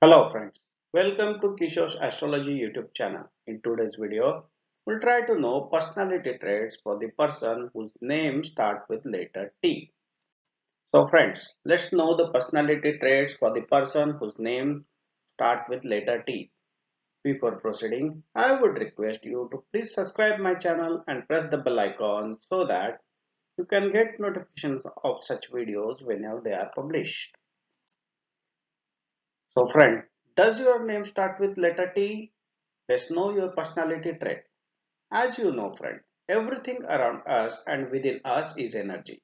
Hello friends, welcome to Kishor's Astrology YouTube channel. In today's video, we'll try to know personality traits for the person whose name starts with letter T. So friends, let's know the personality traits for the person whose name starts with letter T. Before proceeding, I would request you to please subscribe my channel and press the bell icon so that you can get notifications of such videos whenever they are published. So friend, does your name start with letter T? Let's know your personality trait. As you know friend, everything around us and within us is energy.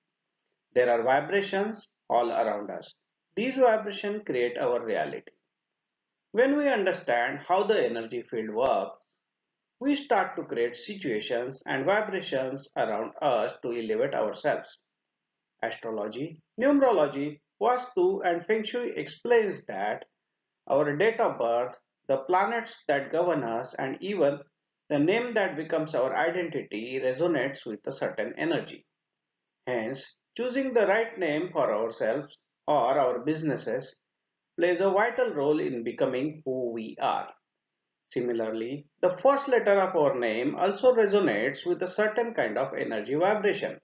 There are vibrations all around us. These vibrations create our reality. When we understand how the energy field works, we start to create situations and vibrations around us to elevate ourselves. Astrology, numerology, Vastu and Feng Shui explains that our date of birth, the planets that govern us, and even the name that becomes our identity resonates with a certain energy. Hence, choosing the right name for ourselves or our businesses plays a vital role in becoming who we are. Similarly, the first letter of our name also resonates with a certain kind of energy vibration.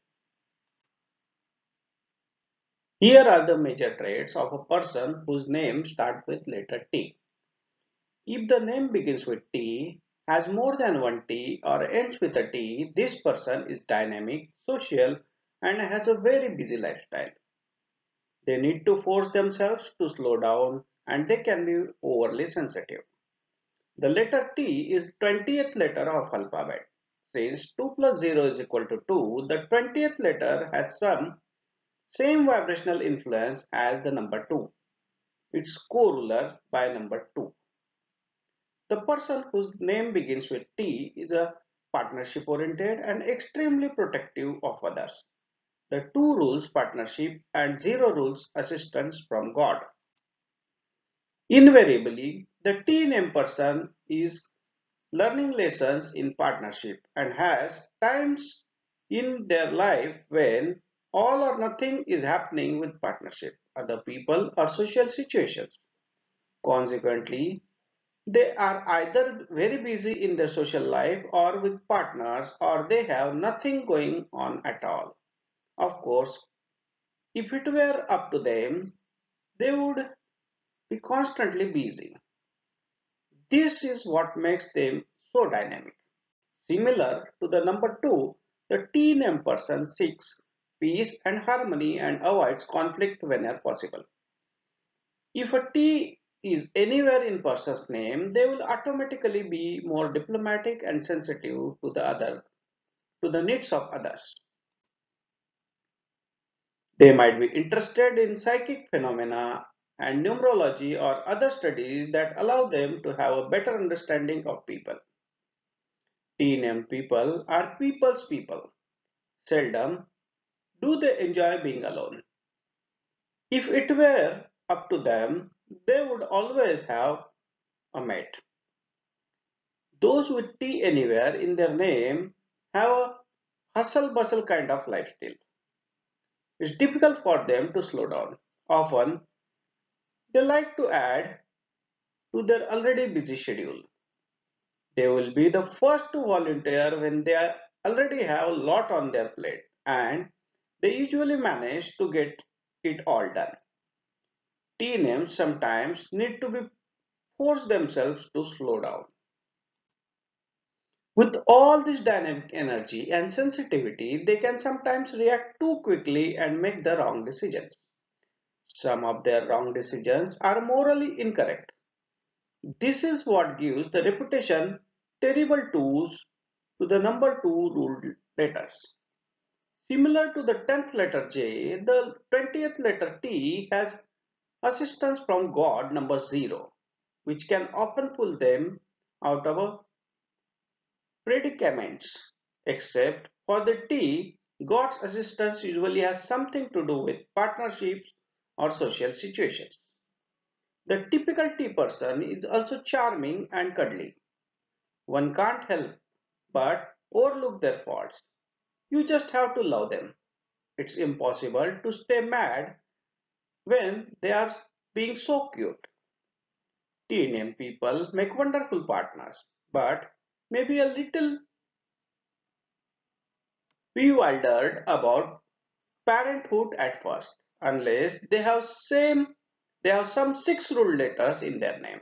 Here are the major traits of a person whose name starts with letter T. If the name begins with T, has more than one T or ends with a T, this person is dynamic, social and has a very busy lifestyle. They need to force themselves to slow down and they can be overly sensitive. The letter T is 20th letter of alphabet. Since 2 plus 0 is equal to 2, the 20th letter has some same vibrational influence as the number 2. It's co-ruler by number 2. The person whose name begins with T is a partnership oriented and extremely protective of others. The 2 rules partnership and 0 rules assistance from God. Invariably, the T name person is learning lessons in partnership and has times in their life when all or nothing is happening with partnership, other people or social situations. Consequently, they are either very busy in their social life or with partners or they have nothing going on at all. Of course, if it were up to them, they would be constantly busy. This is what makes them so dynamic. Similar to the number 2, the T name person seeks peace and harmony and avoids conflict whenever possible. If a T is anywhere in person's name, they will automatically be more diplomatic and sensitive to the other, to the needs of others. They might be interested in psychic phenomena and numerology or other studies that allow them to have a better understanding of people. T-name people are people's people. Seldom do they enjoy being alone. If it were up to them, they would always have a mate. Those with T anywhere in their name have a hustle bustle kind of lifestyle. It's difficult for them to slow down. Often, they like to add to their already busy schedule. They will be the first to volunteer when they already have a lot on their plate and they usually manage to get it all done. T names sometimes need to be force themselves to slow down. With all this dynamic energy and sensitivity, they can sometimes react too quickly and make the wrong decisions. Some of their wrong decisions are morally incorrect. This is what gives the reputation terrible twos to the number 2 ruled letters. Similar to the 10th letter J, the 20th letter T has assistance from God number 0, which can often pull them out of predicaments. Except for the T, God's assistance usually has something to do with partnerships or social situations. The typical T person is also charming and cuddly. One can't help but overlook their faults. You just have to love them. It's impossible to stay mad when they are being so cute. T name people make wonderful partners, but maybe a little bewildered about parenthood at first, unless they have same they have some six rule letters in their name.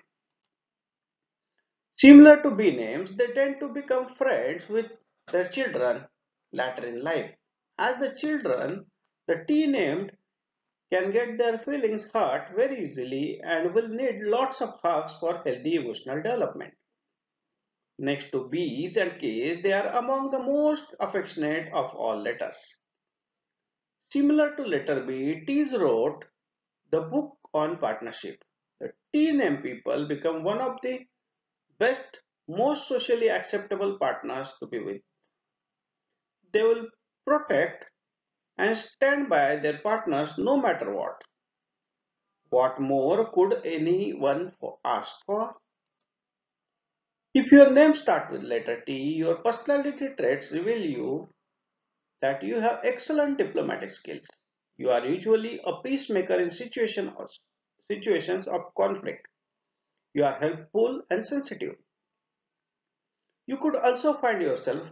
Similar to B names, they tend to become friends with their children later in life. As the children, the T named can get their feelings hurt very easily and will need lots of hugs for healthy emotional development. Next to B's and K's, they are among the most affectionate of all letters. Similar to letter B, T's wrote the book on partnership. The T name people become one of the best, most socially acceptable partners to be with. They will protect and stand by their partners no matter what. What more could anyone ask for? If your name starts with letter T, your personality traits reveal you that you have excellent diplomatic skills. You are usually a peacemaker in situation or situations of conflict. You are helpful and sensitive. You could also find yourself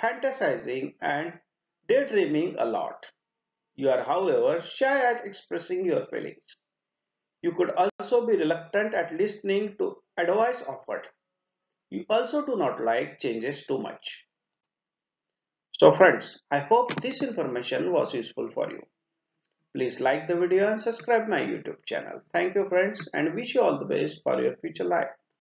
fantasizing and daydreaming a lot. You are, however, shy at expressing your feelings. You could also be reluctant at listening to advice offered. You also do not like changes too much. So friends, I hope this information was useful for you. Please like the video and subscribe my YouTube channel. Thank you friends and wish you all the best for your future life.